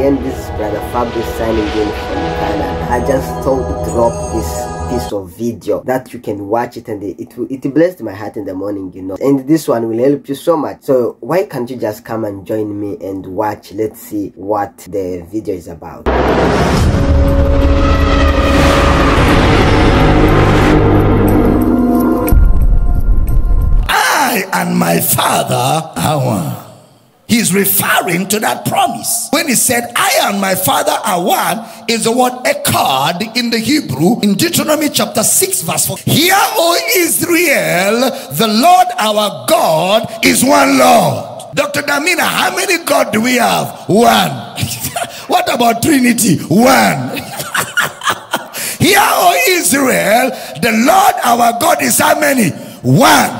again, this is Brother Fabrice signing in from Canada. I just thought to drop this piece of video that you can watch it and it it blessed my heart in the morning you know and this one will help you so much so why can't you just come and join me and watch let's see what the video is about I and my father are one. He's referring to that promise. When he said, I and my father are one, is the word echad in the Hebrew in Deuteronomy chapter 6, verse 4. Hear, O Israel, the Lord our God is one Lord. Dr. Damina, how many God do we have? One. what about Trinity? One. Hear, O Israel, the Lord our God is how many? One.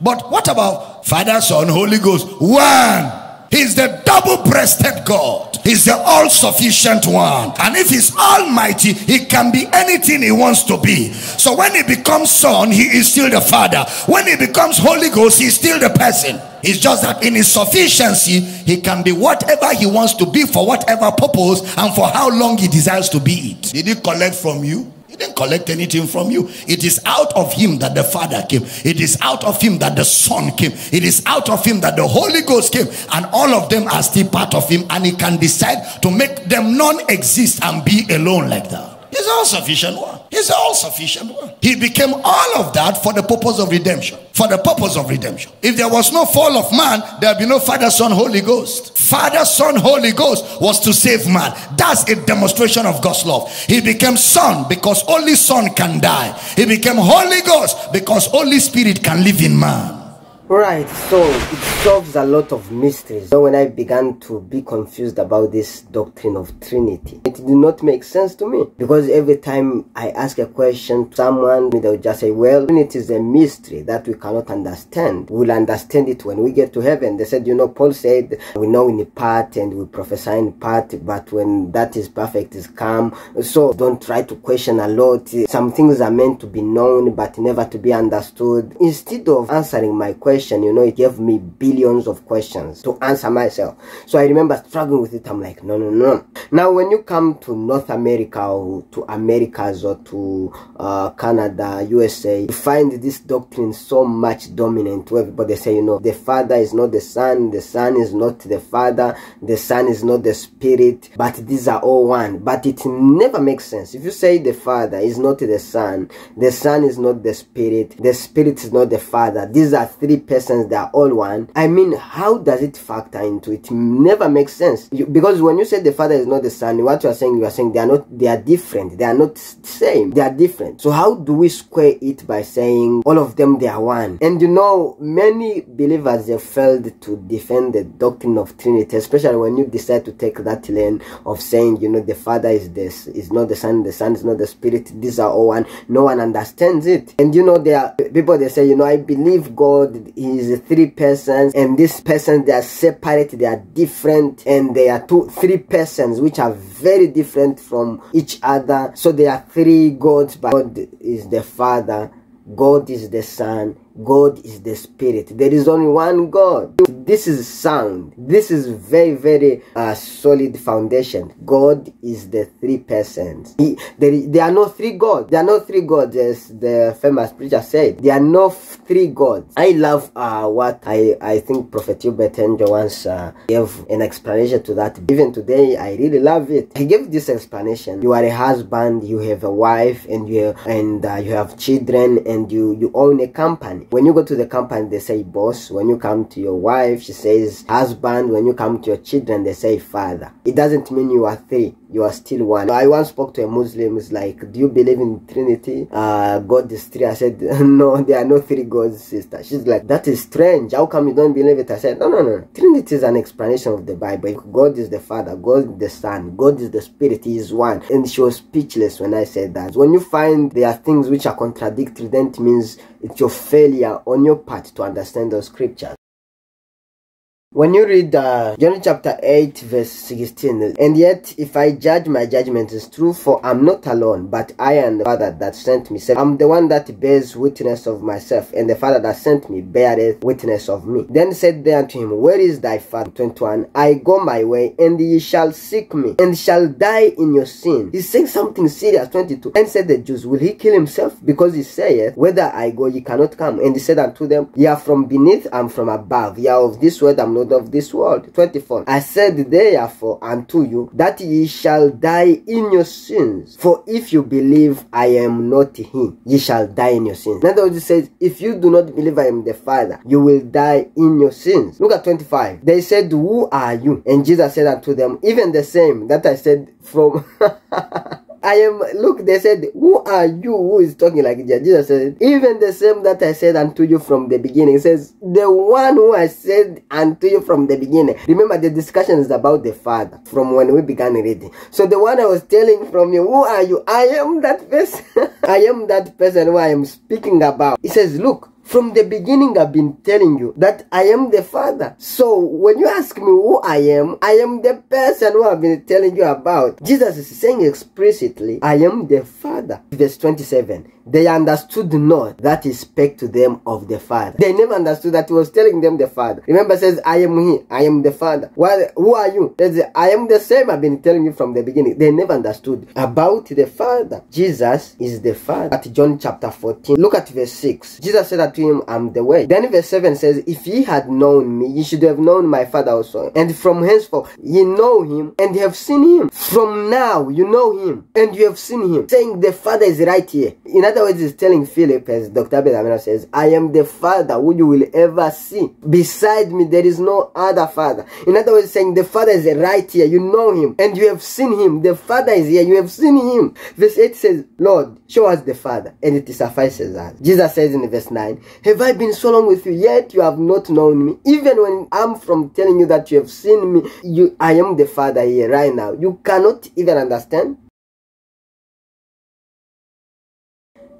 But what about Father, Son, Holy Ghost? One. He's the double breasted God. He's the all sufficient one. And if he's almighty, he can be anything he wants to be. So when he becomes son, he is still the father. When he becomes Holy Ghost, he's still the person. It's just that in his sufficiency, he can be whatever he wants to be for whatever purpose and for how long he desires to be it. Did he collect from you? He didn't collect anything from you. It is out of him that the Father came. It is out of him that the Son came. It is out of him that the Holy Ghost came. And all of them are still part of him. And he can decide to make them non-exist and be alone like that. He's all sufficient one. He's all sufficient one. He became all of that for the purpose of redemption. For the purpose of redemption. If there was no fall of man, there'd be no Father, Son, Holy Ghost. Father, Son, Holy Ghost was to save man. That's a demonstration of God's love. He became Son because only Son can die. He became Holy Ghost because Holy Spirit can live in man. Right, so it solves a lot of mysteries. So when I began to be confused about this doctrine of Trinity, it did not make sense to me because every time I ask a question to someone, they would just say, "Well, Trinity is a mystery that we cannot understand. We'll understand it when we get to heaven." They said, "You know, Paul said we know in part and we prophesy in part, but when that is perfect, is come. So don't try to question a lot. Some things are meant to be known but never to be understood. Instead of answering my question." Question, you know, it gave me billions of questions to answer myself. So I remember struggling with it. I'm like, no, no, no. Now, when you come to North America or to Americas or to uh, Canada, USA, you find this doctrine so much dominant where everybody say, you know, the Father is not the Son, the Son is not the Father, the Son is not the Spirit, but these are all one. But it never makes sense. If you say the Father is not the Son, the Son is not the Spirit, the Spirit is not the Father, these are three persons they are all one i mean how does it factor into it? Never makes sense. You, because when you say the father is not the son what you are saying you are saying they are not they are different. They are not same. They are different. So how do we square it by saying all of them they are one? And you know many believers have failed to defend the doctrine of trinity especially when you decide to take that lane of saying you know the father is this is not the son the son is not the spirit. These are all one. No one understands it. And you know there are people they say you know i believe god is three persons and these persons they are separate they are different and they are two three persons which are very different from each other. So there are three gods but god is the father god is the son God is the spirit. There is only one God. This is sound. This is very, very uh, solid foundation. God is the three persons. He, there, there are no three gods. There are no three gods, as the famous preacher said. There are no three gods. I love uh, what I, I think Prophet Uebert Angel once uh, gave an explanation to that. Even today, I really love it. He gave this explanation. You are a husband, you have a wife, and you and uh, you have children, and you you own a company. When you go to the company, they say boss. When you come to your wife, she says husband. When you come to your children, they say father. It doesn't mean you are three. You are still one. I once spoke to a Muslim. It's like, do you believe in Trinity? Uh, God is three. I said, no, there are no three gods, sister. She's like, that is strange. How come you don't believe it? I said, no, no, no. Trinity is an explanation of the Bible. God is the Father. God is the Son. God is the Spirit. He is one. And she was speechless when I said that. When you find there are things which are contradictory, then it means it's your failure on your part to understand those scriptures. When you read uh, John chapter 8 verse 16, and yet if I judge my judgment is true, for I'm not alone, but I and the Father that sent me. I'm the one that bears witness of myself, and the Father that sent me beareth witness of me. Then said they unto him, Where is thy Father? 21. I go my way, and ye shall seek me, and shall die in your sin. He's saying something serious. 22. And said the Jews, Will he kill himself? Because he saith, Whether I go, ye cannot come. And he said unto them, Ye are from beneath, I'm from above. Ye are of this world, I'm not of this world. 24. I said therefore unto you that ye shall die in your sins. For if you believe I am not he, ye shall die in your sins. In other words, it says, if you do not believe I am the Father, you will die in your sins. Look at 25. They said, Who are you? And Jesus said unto them, Even the same that I said from I am, look, they said, who are you who is talking like Jesus? Jesus said, even the same that I said unto you from the beginning. Says, the one who I said unto you from the beginning. Remember, the discussion is about the Father from when we began reading. So the one I was telling from you, who are you? I am that person. I am that person who I am speaking about. He says, look, from the beginning, I've been telling you that I am the Father. So when you ask me who I am, I am the person who I've been telling you about. Jesus is saying explicitly, I am the Father. Verse 27. They understood not that he spake to them of the Father. They never understood that he was telling them the Father. Remember, says, I am he, I am the Father. Well, who are you? Says, I am the same I've been telling you from the beginning. They never understood about the Father. Jesus is the Father. At John chapter 14, look at verse 6. Jesus said to him, I'm the way. Then verse 7 says, If ye had known me, ye should have known my Father also. And from henceforth, ye know him and have seen him. From now, you know him and you have seen him. Saying the Father is right here. In other words, he's telling Philip, as Dr. Abel Damina says, I am the Father who you will ever see. Beside me, there is no other Father. In other words, saying the Father is right here. You know him and you have seen him. The Father is here. You have seen him. Verse 8 says, Lord, show us the Father and it suffices us. Jesus says in verse 9, Have I been so long with you, yet you have not known me? Even when I'm from telling you that you have seen me, you, I am the Father here right now. You cannot even understand.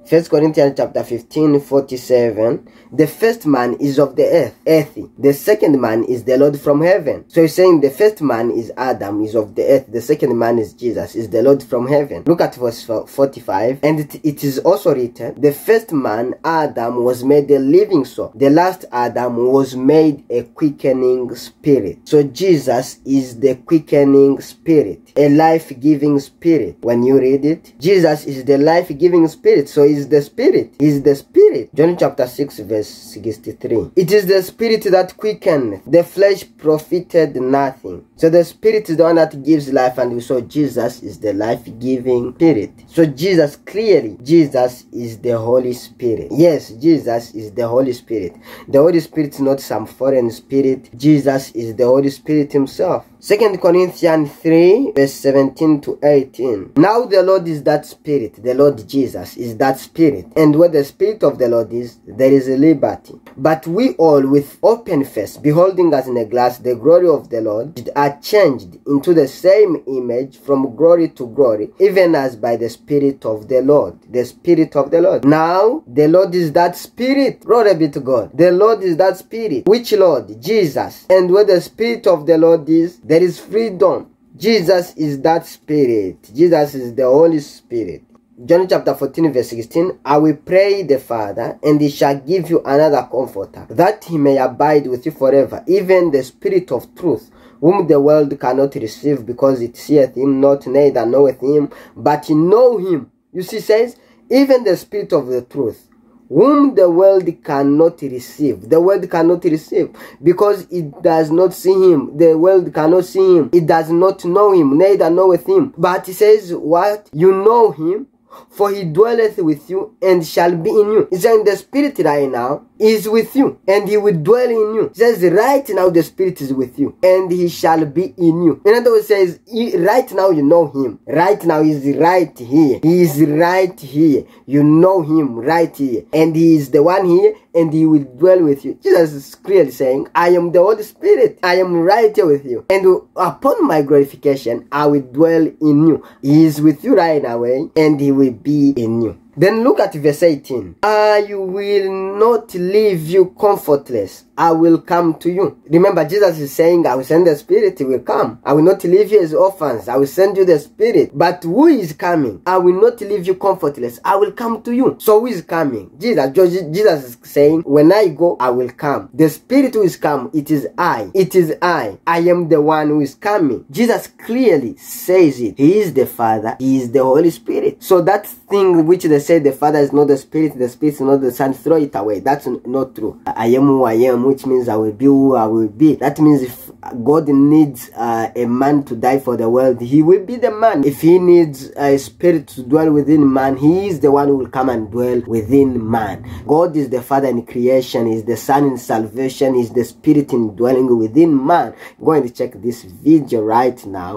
First Corinthians chapter 15, 47. The first man is of the earth, earthy. The second man is the Lord from heaven. So he's saying the first man is Adam, is of the earth. The second man is Jesus, is the Lord from heaven. Look at verse 45. And it, it is also written, the first man, Adam, was made a living soul. The last Adam was made a quickening spirit. So Jesus is the quickening spirit, a life-giving spirit. When you read it, Jesus is the life-giving spirit. So is the spirit. Is the spirit. John chapter 6 verse 63. It is the spirit that quickeneth. The flesh profited nothing. So the spirit is the one that gives life and we saw Jesus is the life-giving spirit. So Jesus clearly, Jesus is the Holy Spirit. Yes, Jesus is the Holy Spirit. The Holy Spirit is not some foreign spirit. Jesus is the Holy Spirit himself. Second Corinthians 3 verse 17 to 18. Now the Lord is that spirit. The Lord Jesus is that spirit. And where the spirit of the Lord is, there is a liberty. But we all with open face, beholding as in a glass the glory of the Lord, are changed into the same image from glory to glory, even as by the spirit of the Lord. The spirit of the Lord. Now the Lord is that spirit. Glory be to God. The Lord is that spirit. Which Lord? Jesus. And where the spirit of the Lord is, there is freedom. Jesus is that spirit. Jesus is the Holy Spirit. John chapter 14 verse 16, I will pray the Father, and he shall give you another comforter, that he may abide with you forever, even the Spirit of truth, whom the world cannot receive, because it seeth him not, neither knoweth him, but ye know him. You see, says, even the Spirit of the truth, whom the world cannot receive. The world cannot receive because it does not see him. The world cannot see him. It does not know him, neither knoweth him. But he says, What? You know him, for he dwelleth with you and shall be in you. He's saying the spirit right now is with you and he will dwell in you. He says right now the spirit is with you and he shall be in you. In other words, says right now you know him. Right now he's right here. He is right here. You know him right here and he is the one here and he will dwell with you. Jesus is clearly saying, I am the Holy Spirit. I am right here with you. And upon my glorification, I will dwell in you. He is with you right away and he will be in you. Then look at verse 18. I will not leave you comfortless. I will come to you. Remember, Jesus is saying, I will send the Spirit, He will come. I will not leave you as orphans. I will send you the Spirit. But who is coming? I will not leave you comfortless. I will come to you. So who is coming? Jesus. Jesus is saying, when I go, I will come. The Spirit who is come, it is I. It is I. I am the one who is coming. Jesus clearly says it. He is the Father. He is the Holy Spirit. So that thing which they say the Father is not the Spirit, the Spirit is not the Son, throw it away. That's not true. I am who I am which means I will be who I will be. That means if God needs uh, a man to die for the world, he will be the man. If he needs a spirit to dwell within man, he is the one who will come and dwell within man. God is the Father in creation, is the Son in salvation, is the Spirit in dwelling within man. Go and check this video right now